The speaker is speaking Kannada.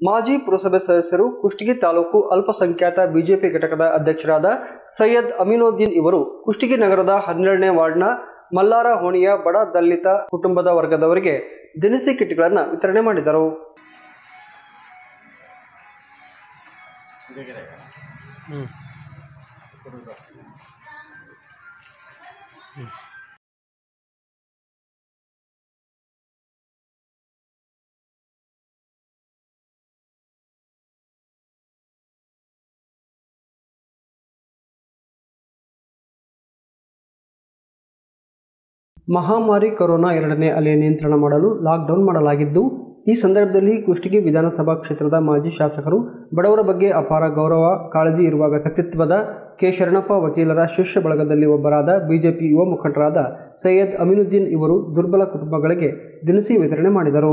ಮಾಜಿ ಪುರಸಭೆ ಸದಸ್ಯರು ಕುಷ್ಟಗಿ ತಾಲೂಕು ಅಲ್ಪಸಂಖ್ಯಾತ ಬಿಜೆಪಿ ಘಟಕದ ಅಧ್ಯಕ್ಷರಾದ ಸೈಯದ್ ಅಮಿನೋದ್ದೀನ್ ಇವರು ಕುಷ್ಟಗಿ ನಗರದ ಹನ್ನೆರಡನೇ ವಾರ್ಡ್ನ ಮಲ್ಲಾರ ಹೋಣಿಯ ಬಡ ದಲಿತ ಕುಟುಂಬದ ವರ್ಗದವರಿಗೆ ದಿನಸಿ ಕಿಟ್ಗಳನ್ನು ವಿತರಣೆ ಮಾಡಿದರು. ಮಹಾಮಾರಿ ಕೊರೋನಾ ಎರಡನೇ ಅಲೆ ನಿಯಂತ್ರಣ ಮಾಡಲು ಲಾಕ್ಡೌನ್ ಮಾಡಲಾಗಿದ್ದು, ಈ ಸಂದರ್ಭದಲ್ಲಿ ಕುಷ್ಟಗಿ ವಿಧಾನಸಭಾ ಕ್ಷೇತ್ರದ ಮಾಜಿ ಶಾಸಕರು ಬಡವರ ಬಗ್ಗೆ ಅಪಾರ ಗೌರವ, ಕಾಳಜಿ ಇರುವ ವ್ಯಕ್ತಿತ್ವದ ಕೆ. ಶರಣಪ್ಪ ವಕೀಲರ ಶಿಷ್ಯ ಬಳಗದಲ್ಲಿ ಒಬ್ಬರಾದ ಬಿಜೆಪಿ ಯುವ ಮುಖಂಡರಾದ ಸೈಯದ್ ಅಮಿನುದ್ದೀನ್ ಇವರು ದುರ್ಬಲ ಕುಟುಂಬಗಳಿಗೆ ದಿನಸಿ ವಿತರಣೆ ಮಾಡಿದರು.